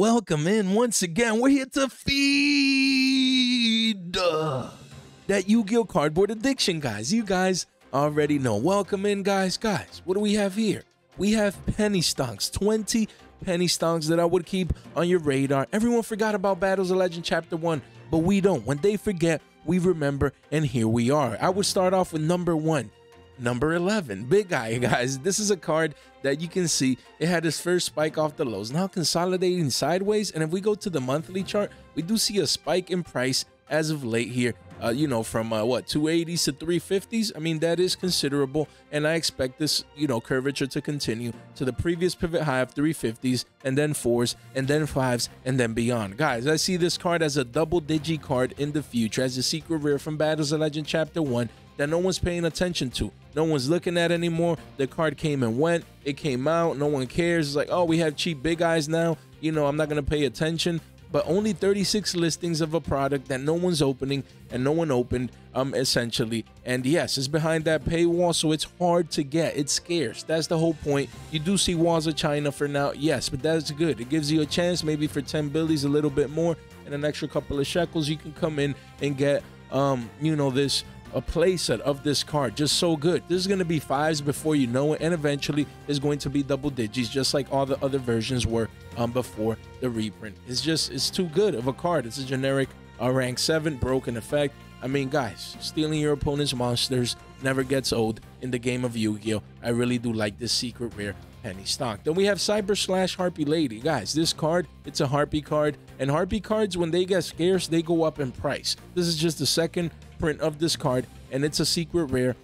Welcome in once again. We're here to feed uh, that Yu-Gi-Oh cardboard addiction, guys. You guys already know. Welcome in, guys. Guys, what do we have here? We have penny stonks, 20 penny stonks that I would keep on your radar. Everyone forgot about Battles of Legend Chapter 1, but we don't. When they forget, we remember, and here we are. I would start off with number one number 11 big guy guys. This is a card that you can see. It had its first spike off the lows. Now consolidating sideways and if we go to the monthly chart we do see a spike in price as of late here uh, you know from uh, what 280s to 350s i mean that is considerable and i expect this you know curvature to continue to the previous pivot high of 350s and then fours and then fives and then beyond. Guys i see this card as a double digi card in the future as a secret rare from battles of legend chapter 1 that no one's paying attention to. No one's looking at anymore. The card came and went. It came out. No one cares. It's like, oh, we have cheap big eyes now. You know, I'm not going to pay attention. But only 36 listings of a product that no one's opening and no one opened, um, essentially. And yes, it's behind that paywall, so it's hard to get. It's scarce. That's the whole point. You do see walls of China for now, yes, but that's good. It gives you a chance, maybe for 10 billies, a little bit more, and an extra couple of shekels, you can come in and get, um, you know, this a playset of this card. Just so good. This is going to be fives before you know it, and eventually is going to be double digits, just like all the other versions were um, before the reprint. It's just, it's too good of a card. It's a generic uh, rank 7 broken effect. I mean, guys, stealing your opponent's monsters never gets old in the game of Yu-Gi-Oh! I really do like this secret rare penny stock. Then we have Cyber Slash Harpy Lady. Guys, this card, it's a Harpy card, and Harpy cards, when they get scarce, they go up in price. This is just the second print of this card, and it's a secret rare.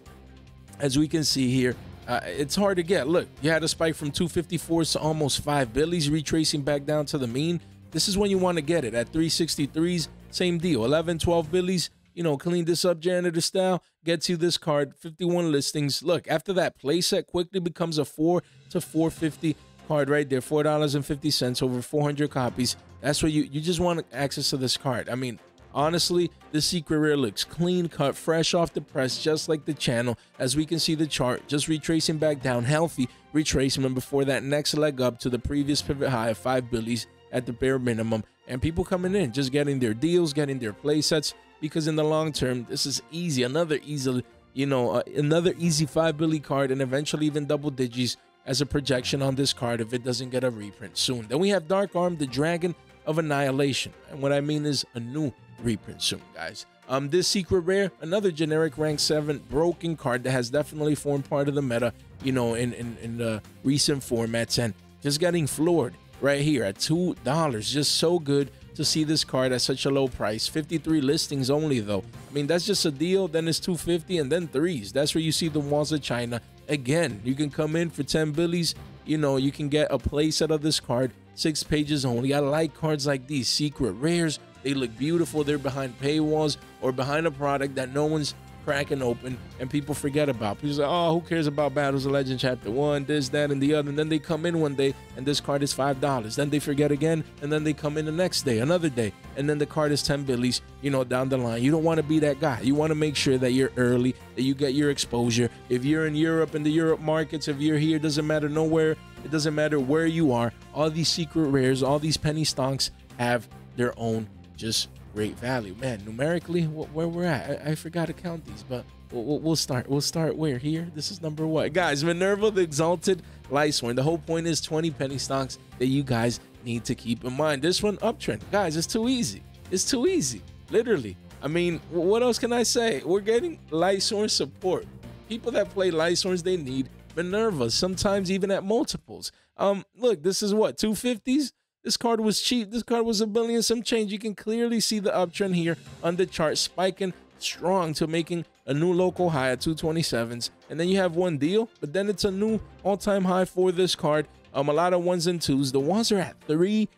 As we can see here, uh, it's hard to get. Look, you had a spike from 254 to almost 5 billies, retracing back down to the mean. This is when you want to get it. At 363s, same deal. 11, 12 billies, you know, clean this up janitor style, gets you this card, 51 listings. Look, after that playset quickly becomes a 4 to 450 card right there, $4.50 over 400 copies. That's what you you just want access to this card. I mean, Honestly, the secret rare looks clean cut, fresh off the press, just like the channel. As we can see the chart, just retracing back down, healthy retracement before that next leg up to the previous pivot high of 5 billies at the bare minimum. And people coming in, just getting their deals, getting their play sets, because in the long term, this is easy. Another easy, you know, uh, another easy 5 billy card and eventually even double digits as a projection on this card if it doesn't get a reprint soon. Then we have Dark Armed, the Dragon of Annihilation. And what I mean is a new reprint soon, guys. Um, this secret rare, another generic rank 7 broken card that has definitely formed part of the meta, you know, in, in, in the recent formats and just getting floored right here at $2. Just so good to see this card at such a low price. 53 listings only though. I mean, that's just a deal. Then it's 250 and then threes. That's where you see the walls of China. Again, you can come in for 10 billies. You know, you can get a playset of this card. Six pages only. I like cards like these. Secret rares they look beautiful. They're behind paywalls or behind a product that no one's cracking open and people forget about. People say, oh, who cares about Battles of Legend Chapter 1, this, that, and the other. And then they come in one day and this card is $5. Then they forget again and then they come in the next day, another day. And then the card is 10 billies, you know, down the line. You don't want to be that guy. You want to make sure that you're early, that you get your exposure. If you're in Europe, in the Europe markets, if you're here, doesn't matter nowhere. It doesn't matter where you are. All these secret rares, all these penny stonks have their own just great value. Man, numerically, where we're at, I, forgot to count these, but we'll, we'll, start. We'll start where here. This is number one, guys. Minerva, the Exalted Lightsworn. The whole point is 20 penny stocks that you guys need to keep in mind. This one uptrend, guys. It's too easy. It's too easy. Literally. I mean, what else can I say? We're getting Lightsworn support. People that play Lightsworns, they need Minerva. Sometimes even at multiples. Um, look, this is what 250s. This card was cheap. This card was a billion some change. You can clearly see the uptrend here on the chart spiking strong to making a new local high at 227s. And then you have one deal, but then it's a new all-time high for this card. Um, a lot of ones and twos. The ones are at $3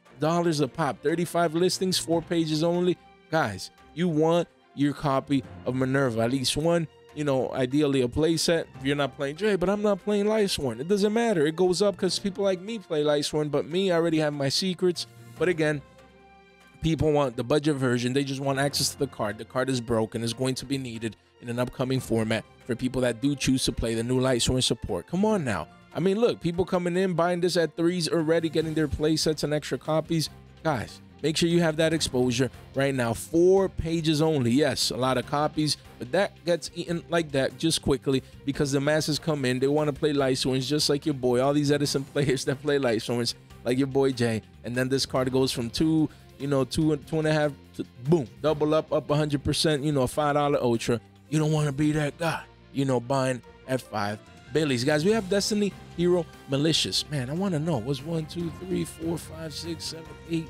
a pop. 35 listings, four pages only. Guys, you want your copy of Minerva, at least one you know, ideally a playset if you're not playing Dre, but I'm not playing Lightsworn. It doesn't matter. It goes up because people like me play Lightsworn, but me, I already have my secrets. But again, people want the budget version. They just want access to the card. The card is broken, is going to be needed in an upcoming format for people that do choose to play the new Lightsworn support. Come on now. I mean, look, people coming in buying this at threes already, getting their play sets and extra copies. guys, make sure you have that exposure right now. Four pages only. Yes, a lot of copies, but that gets eaten like that just quickly because the masses come in. They want to play light sworns just like your boy. All these Edison players that play light sworns like your boy Jey. And then this card goes from two, you know, two and two and a half to boom, double up, up 100%, you know, a $5 Ultra. You don't want to be that guy, you know, buying at five Billy's. Guys, we have Destiny Hero Malicious. Man, I want to know what's one, two, three, four, five, six, seven, eight.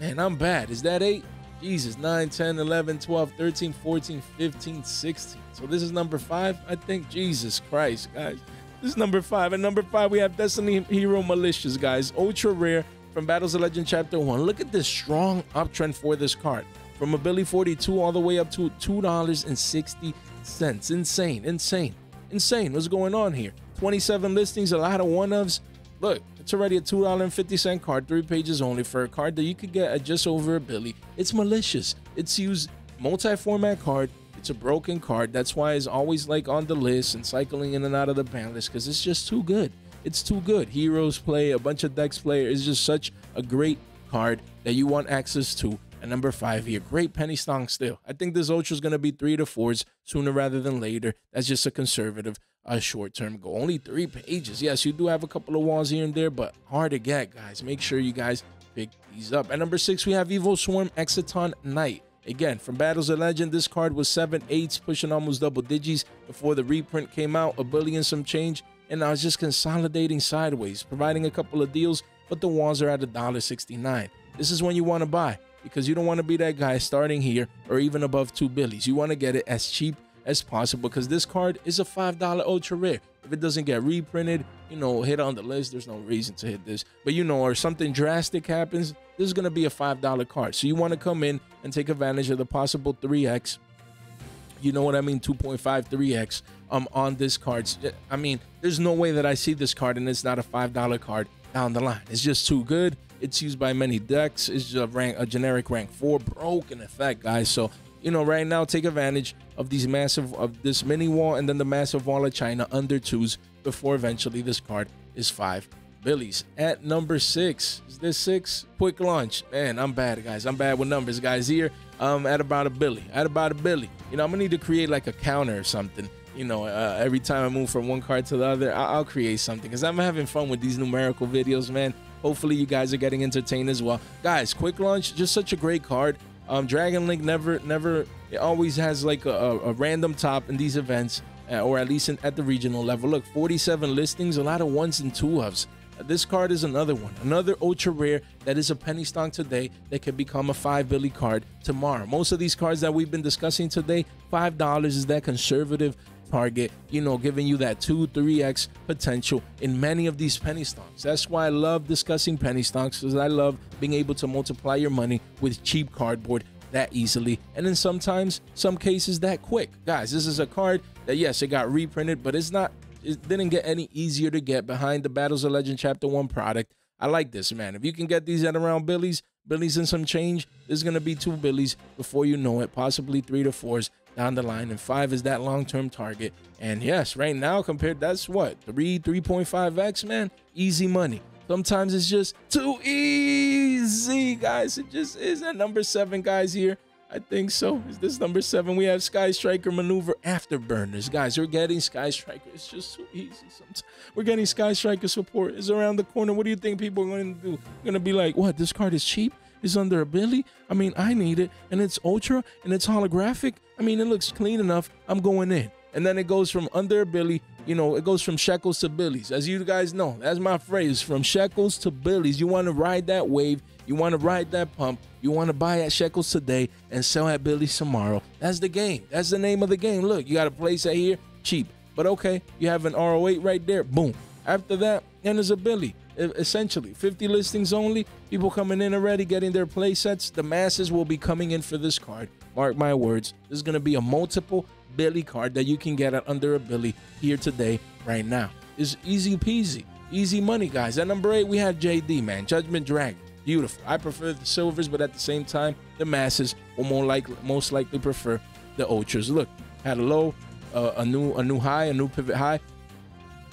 Man, I'm bad. Is that eight? Jesus, 9, 10, 11, 12, 13, 14, 15, 16. So this is number five, I think. Jesus Christ, guys. This is number five. And number five, we have Destiny Hero Malicious, guys. Ultra rare from Battles of Legend Chapter 1. Look at this strong uptrend for this card. From a Billy 42 all the way up to $2.60. Insane, insane, insane. What's going on here? 27 listings, a lot of one-ofs. Look, it's already a $2.50 card, three pages only for a card that you could get at just over a Billy. It's malicious. It's used multi-format card. It's a broken card. That's why it's always like on the list and cycling in and out of the ban list because it's just too good. It's too good. Heroes play, a bunch of decks play. It's just such a great card that you want access to. And number five here, great penny stonk still. I think this ultra is going to be three to fours sooner rather than later. That's just a conservative, a short-term goal. Only three pages. Yes, you do have a couple of walls here and there, but hard to get, guys. Make sure you guys pick these up. At number six, we have Evilswarm Exciton Knight. Again, from Battles of Legend, this card was 7 eights, pushing almost double digits before the reprint came out, a billion some change, and I was just consolidating sideways, providing a couple of deals, but the walls are at $1.69. This is when you want to buy because you don't want to be that guy starting here or even above two billies. You want to get it as cheap as possible because this card is a $5 ultra rare. If it doesn't get reprinted, you know, hit on the list, there's no reason to hit this. But you know, or something drastic happens, this is going to be a $5 card. So you want to come in and take advantage of the possible 3x. You know what I mean? 2.5, 3x um, on this card. I mean, there's no way that I see this card and it's not a $5 card down the line. It's just too good. It's used by many decks. It's a rank, a generic rank four broken effect, guys. So you know, right now, take advantage of these massive of this mini wall and then the massive wall of China under twos before eventually this card is five Billies. At number six, is this six? Quick launch. Man, I'm bad, guys. I'm bad with numbers, guys. Here, um, at about a Billy. At about a Billy. You know, I'm gonna need to create like a counter or something. You know, uh, every time I move from one card to the other, I- I'll create something because I'm having fun with these numerical videos, man. Hopefully, you guys are getting entertained as well, guys. Quick launch, just such a great card. Um, Dragon Link never, never, it always has like a, a, random top in these events, uh, or at least in, at the regional level. Look, 47 listings, a lot of ones and two ofs. Uh, this card is another one, another ultra rare that is a penny stock today that can become a five billy card tomorrow. Most of these cards that we've been discussing today, five dollars is that conservative target, you know, giving you that 2 3x potential in many of these penny stocks. That's why I love discussing penny stocks because I love being able to multiply your money with cheap cardboard that easily and then sometimes some cases that quick. Guys, this is a card that yes, it got reprinted, but it's not it didn't get any easier to get behind the Battles of Legend Chapter 1 product. I like this, man. If you can get these at around Billy's, Billy's and some change, there's going to be two Billies before you know it, possibly three to fours down the line. And five is that long term target. And yes, right now, compared, that's what, three, 3.5x, man? Easy money. Sometimes it's just too easy, guys. It just is. At number seven, guys, here. I think so. Is this number seven? We have Sky Striker Maneuver Afterburners. Guys, we're getting Sky Striker. It's just so easy sometimes. We're getting Sky Striker support. It's around the corner. What do you think people are going to do? Going to be like, what? This card is cheap? It's under a Billy? I mean, I need it. And it's ultra and it's holographic. I mean, it looks clean enough. I'm going in. And then it goes from under Billy, you know, it goes from shekels to Billies. As you guys know, that's my phrase from shekels to Billies. You want to ride that wave. You want to ride that pump. You want to buy at Shekels today and sell at Billy's tomorrow. That's the game. That's the name of the game. Look, you got a place at here, cheap. But okay, you have an RO8 right there. Boom. After that, then there's a Billy. Essentially, 50 listings only. People coming in already, getting their play sets. The masses will be coming in for this card. Mark my words. This is going to be a multiple Billy card that you can get at under a Billy here today, right now. It's easy peasy. Easy money, guys. At number eight, we have JD, man. Judgment Dragon beautiful. I prefer the silvers, but at the same time, the masses will more likely, most likely prefer the ultras. Look, had a low, uh, a new, a new high, a new pivot high.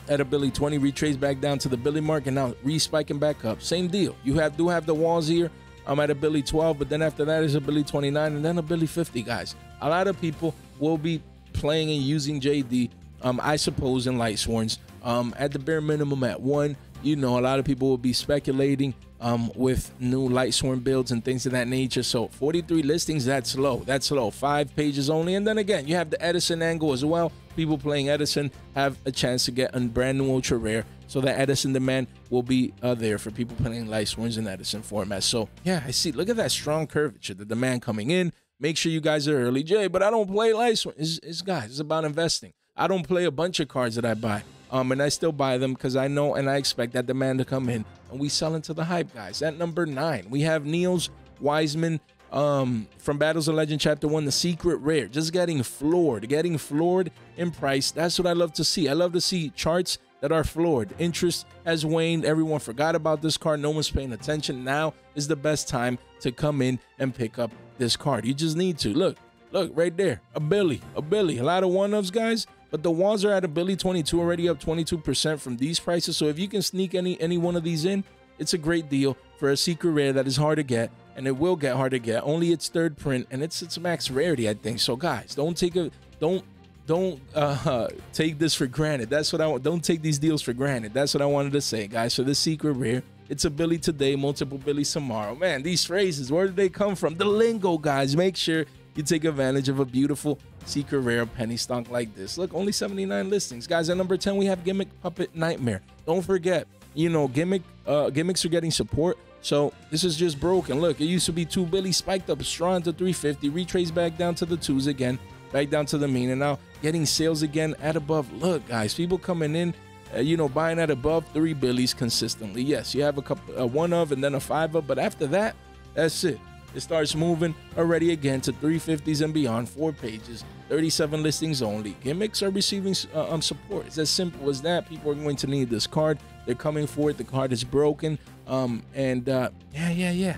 At a Billy 20, retrace back down to the Billy mark, and now respiking back up. Same deal. You have do have the walls here, I'm at a Billy 12, but then after that is a Billy 29 and then a Billy 50, guys. A lot of people will be playing and using JD, um, I suppose, in light sworns. Um, at the bare minimum at one, you know, a lot of people will be speculating um, with new light sworn builds and things of that nature. So 43 listings, that's low. That's low. Five pages only. And then again, you have the Edison angle as well. People playing Edison have a chance to get a brand new ultra rare. So that Edison demand will be uh, there for people playing light sworns in Edison format. So yeah, I see. Look at that strong curvature, the demand coming in. Make sure you guys are early, Jey. But I don't play light sworns. It's, it's guys. It's about investing. I don't play a bunch of cards that I buy. Um, and I still buy them because I know and I expect that demand to come in. And we sell into the hype, guys. At number nine, we have Neos Wiseman um, from Battles of Legend Chapter 1, the secret rare. Just getting floored, getting floored in price. That's what I love to see. I love to see charts that are floored. Interest has waned. Everyone forgot about this card. No one's paying attention. Now is the best time to come in and pick up this card. You just need to. Look, look right there. A Billy, a Billy. A lot of one-ups, guys. But the walls are at a Billy 22 already up 22% from these prices. So if you can sneak any any one of these in, it's a great deal for a secret rare that is hard to get and it will get hard to get. Only its third print and it's its max rarity, I think. So guys, don't take a don't don't uh, take this for granted. That's what I want. Don't take these deals for granted. That's what I wanted to say, guys. So the secret rare, it's a Billy today, multiple Billies tomorrow. Man, these phrases, where did they come from? The lingo, guys. Make sure you take advantage of a beautiful secret rare penny stock like this. Look, only 79 listings. Guys, at number 10, we have Gimmick Puppet Nightmare. Don't forget, you know, gimmick uh, gimmicks are getting support. So this is just broken. Look, it used to be two Billy spiked up strong to 350, retraced back down to the twos again, back down to the mean, and now getting sales again at above. Look, guys, people coming in, uh, you know, buying at above three Billies consistently. Yes, you have a couple, uh, one of, and then a five of, but after that, that's it. It starts moving already again to 350s and beyond, four pages, 37 listings only. Gimmicks are receiving uh, um, support. It's as simple as that. People are going to need this card. They're coming for it. The card is broken. Um, and uh, yeah, yeah, yeah.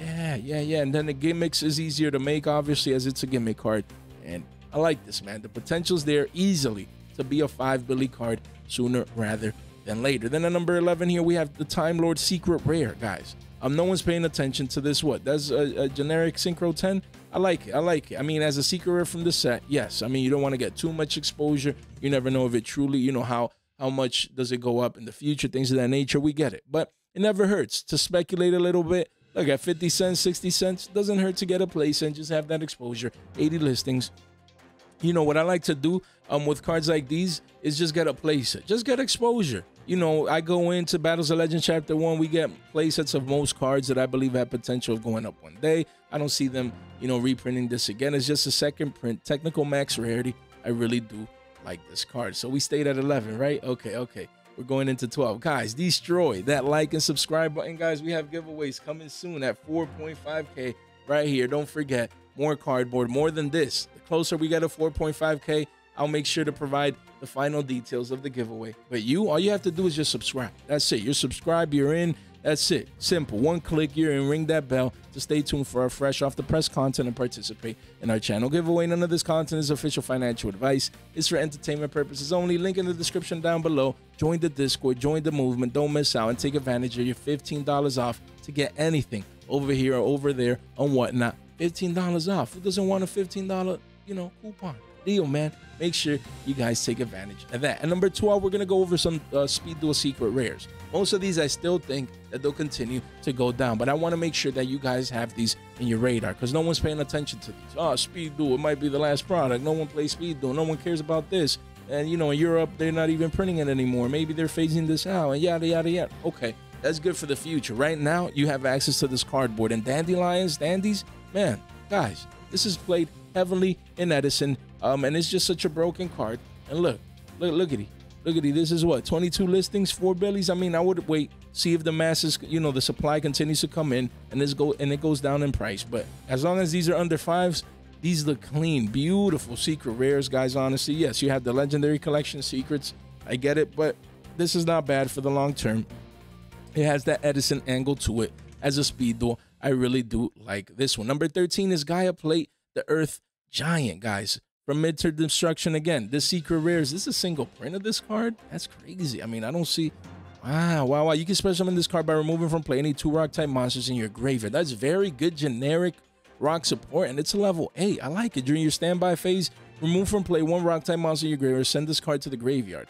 Yeah, yeah, yeah. And then the gimmicks is easier to make, obviously, as it's a gimmick card. And I like this, man. The potential's there easily to be a five Billy card sooner rather than later. Then at number 11 here, we have the Time Lord Secret Rare, guys. Um, no one's paying attention to this. What? That's a, a, generic Synchro 10. I like it. I like it. I mean, as a secret rare from the set, yes. I mean, you don't want to get too much exposure. You never know if it truly, you know, how how much does it go up in the future, things of that nature. We get it, but it never hurts to speculate a little bit. Look at 50 cents, 60 cents. Doesn't hurt to get a place and just have that exposure. 80 listings. You know what I like to do um with cards like these is just get a place, just get exposure you know, I go into Battles of Legend Chapter 1, we get play sets of most cards that I believe have potential of going up one day. I don't see them, you know, reprinting this again. It's just a second print, technical max rarity. I really do like this card. So we stayed at 11, right? Okay, okay. We're going into 12. Guys, destroy that like and subscribe button. Guys, we have giveaways coming soon at 4.5K right here. Don't forget, more cardboard, more than this. The closer we get to 4.5K, I'll make sure to provide the final details of the giveaway. But you, all you have to do is just subscribe. That's it. You're subscribed, you're in. That's it. Simple. One click, you're in. Ring that bell to stay tuned for our fresh off the press content and participate in our channel giveaway. None of this content is official financial advice. It's for entertainment purposes only. Link in the description down below. Join the Discord, join the movement. Don't miss out and take advantage of your $15 off to get anything over here or over there on whatnot. $15 off. Who doesn't want a $15, you know, coupon? deal, man. Make sure you guys take advantage of that. And number 12, we're going to go over some uh, Speed Duel Secret Rares. Most of these, I still think that they'll continue to go down, but I want to make sure that you guys have these in your radar because no one's paying attention to these. Oh, Speed Duel, it might be the last product. No one plays Speed Duel. No one cares about this. And, you know, in Europe, they're not even printing it anymore. Maybe they're phasing this out and yada, yada, yada. Okay, that's good for the future. Right now, you have access to this cardboard. And Dandylions, Dandies, man, guys, this is played heavily in Edison um, and it's just such a broken card. And look, look, look at it. Look at it. This is what 22 listings, four billies. I mean, I would wait, see if the masses, you know, the supply continues to come in, and this go and it goes down in price. But as long as these are under fives, these look clean, beautiful secret rares, guys. Honestly, yes, you have the legendary collection secrets. I get it, but this is not bad for the long term. It has that Edison angle to it as a speed duel. I really do like this one. Number 13 is Gaia Plate, the Earth Giant, guys from Midterm Destruction again. the secret Rares. This is a single print of this card? That's crazy. I mean, I don't see. Wow, wow, wow. You can special summon this card by removing from play any two rock type monsters in your graveyard. That's very good generic rock support, and it's a level 8. I like it. During your standby phase, remove from play one rock type monster in your graveyard. Send this card to the graveyard.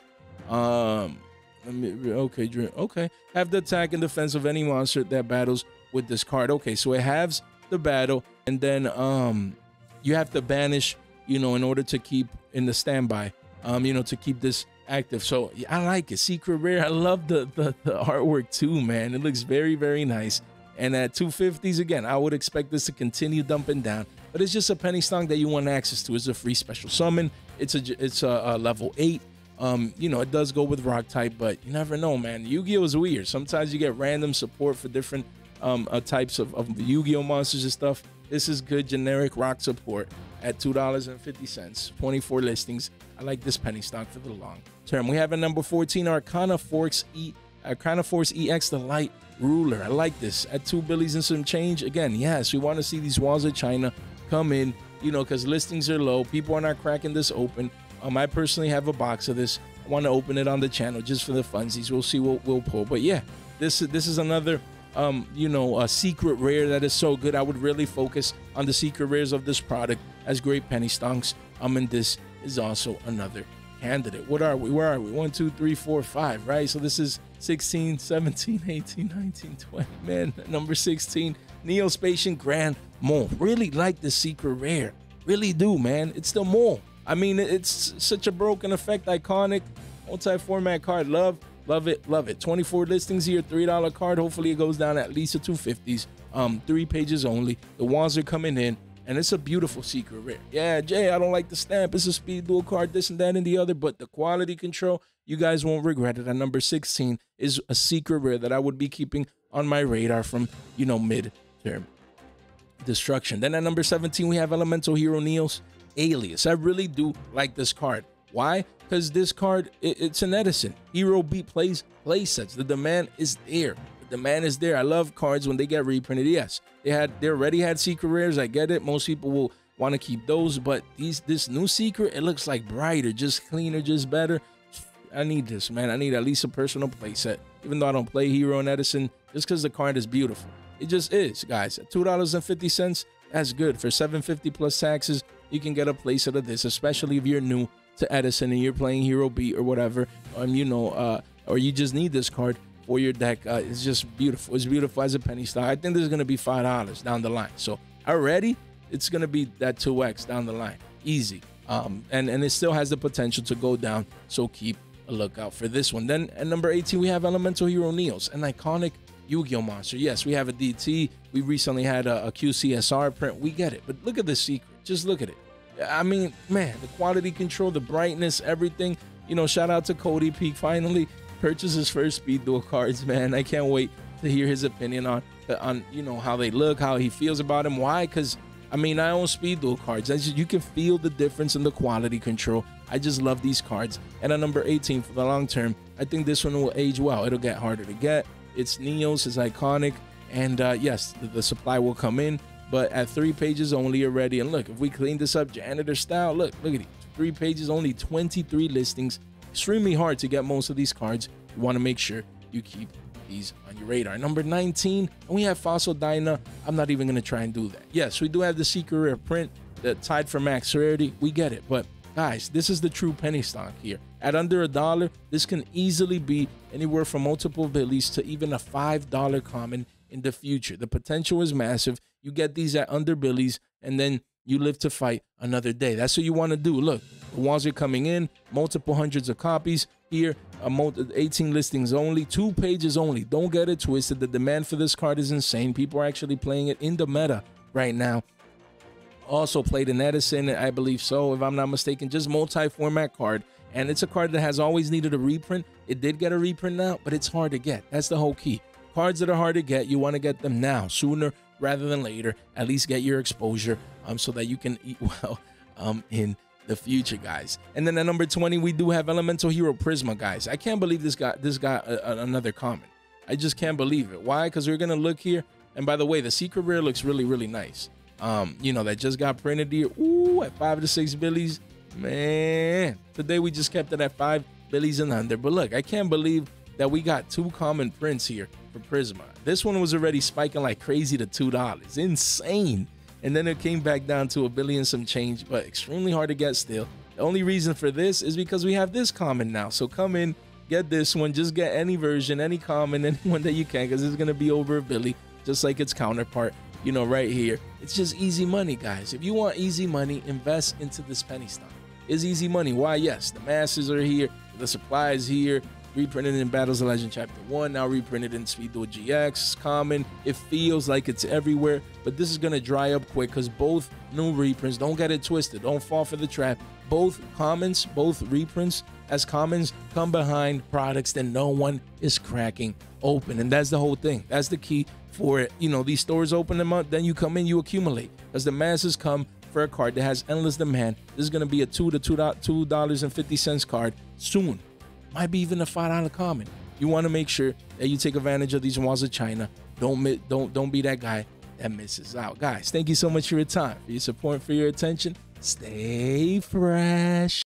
Um, okay, okay. Have the attack and defense of any monster that battles with this card. Okay, so it halves the battle, and then um, you have to banish, you know, in order to keep in the standby, um, you know, to keep this active. So I like it. Secret rare. I love the, the the artwork too, man. It looks very very nice. And at 250s again, I would expect this to continue dumping down. But it's just a penny stock that you want access to. It's a free special summon. It's a it's a, a level eight. Um, you know, it does go with rock type, but you never know, man. Yu-Gi-Oh is weird. Sometimes you get random support for different um, uh, types of, of Yu-Gi-Oh monsters and stuff. This is good generic rock support at $2.50. 24 listings. I like this penny stock for the long term. We have a number 14 Arcana Force E Arcana Force EX the light ruler. I like this at two billies and some change. Again, yes, we want to see these walls of China come in, you know, because listings are low. People are not cracking this open. Um, I personally have a box of this. I want to open it on the channel just for the funsies. We'll see what we'll pull. But yeah, this this is another um, you know, a secret rare that is so good. I would really focus on the secret rares of this product as great penny stonks. Um, and this is also another candidate. What are we? Where are we? One, two, three, four, five, right? So this is 16, 17, 18, 19, 20. Man, number 16, Neo-Spacian Grand Mole. Really like the secret rare. Really do, man. It's the mole. I mean, it's such a broken effect, iconic, multi-format card. Love, love it, love it. 24 listings here, $3 card. Hopefully it goes down at least to 250s. Um, three pages only. The wands are coming in, and it's a beautiful secret rare. Yeah, Jey, I don't like the stamp. It's a speed duel card, this and that and the other, but the quality control, you guys won't regret it. At number 16 is a secret rare that I would be keeping on my radar from, you know, mid-term destruction. Then at number 17, we have Elemental Hero Neos Alius. I really do like this card. Why? Because this card, it, it's an Edison. Hero B plays play sets. The demand is there. The demand is there. I love cards when they get reprinted. Yes, they had they already had secret rares. I get it. Most people will want to keep those, but these this new secret, it looks like brighter, just cleaner, just better. I need this, man. I need at least a personal playset. Even though I don't play Hero and Edison, just because the card is beautiful. It just is, guys. At $2.50, that's good. For 750 plus taxes, you can get a place out of this, especially if you're new to Edison and you're playing Hero B or whatever. Um, you know, uh, or you just need this card for your deck. Uh, it's just beautiful. It's beautiful as a penny stock. I think this is gonna be five dollars down the line. So already, it's gonna be that 2x down the line, easy. Um, and and it still has the potential to go down. So keep a lookout for this one. Then at number 18, we have Elemental Hero Neos, an iconic Yu-Gi-Oh monster. Yes, we have a DT. We recently had a, a QCSR print. We get it. But look at the secret. Just look at it. I mean, man, the quality control, the brightness, everything. You know, shout out to Cody Peak. Finally purchased his first speed duel cards, man. I can't wait to hear his opinion on on you know how they look, how he feels about them. Why? Because I mean, I own speed duel cards. You can feel the difference in the quality control. I just love these cards. And at number 18 for the long term, I think this one will age well. It'll get harder to get. It's Neos, it's iconic. And uh, yes, the, the, supply will come in, but at three pages only already. And look, if we clean this up janitor style, look, look at it. Three pages, only 23 listings. Extremely hard to get most of these cards. You want to make sure you keep these on your radar. Number 19, and we have Fossil Dyna. I'm not even going to try and do that. Yes, we do have the secret rare print that tied for max rarity. We get it. But guys, this is the true penny stock here. At under a dollar, this can easily be anywhere from multiple billies to even a $5 common in the future. The potential is massive. You get these at under billies, and then you live to fight another day. That's what you want to do. Look, the walls are coming in, multiple hundreds of copies here, a 18 listings only, two pages only. Don't get it twisted. The demand for this card is insane. People are actually playing it in the meta right now. Also played in Edison, I believe so, if I'm not mistaken. Just multi-format card. And it's a card that has always needed a reprint. It did get a reprint now, but it's hard to get. That's the whole key. Cards that are hard to get, you want to get them now, sooner rather than later. At least get your exposure um, so that you can eat well um, in the future, guys. And then at number 20, we do have Elemental Hero Prisma, guys. I can't believe this got this got a, a, another comment. I just can't believe it. Why? Because we're gonna look here. And by the way, the secret rare looks really, really nice. Um, you know, that just got printed here. Ooh, at five to six billies. Man, today we just kept it at five billies and under. But look, I can't believe that we got two common prints here for Prisma. This one was already spiking like crazy to $2. Insane. And then it came back down to a billion some change, but extremely hard to get still. The only reason for this is because we have this common now. So come in, get this one. Just get any version, any common, anyone that you can, because it's going to be over a billy, just like its counterpart, you know, right here. It's just easy money, guys. If you want easy money, invest into this penny stock. Is easy money. Why? Yes, the masses are here, the supply is here, reprinted in Battles of Legend Chapter 1, now reprinted in Speed Duel GX, common. It feels like it's everywhere, but this is going to dry up quick because both new reprints, don't get it twisted, don't fall for the trap. Both commons, both reprints as commons come behind products that no one is cracking open. And that's the whole thing. That's the key for it. You know, these stores open them up, then you come in, you accumulate. As the masses come for a card that has endless demand, this is going to be a two to two dollars and fifty cents card soon might be even a five dollar common. You want to make sure that you take advantage of these walls of China. Don't don't don't be that guy that misses out. Guys, thank you so much for your time, for your support, for your attention. Stay fresh.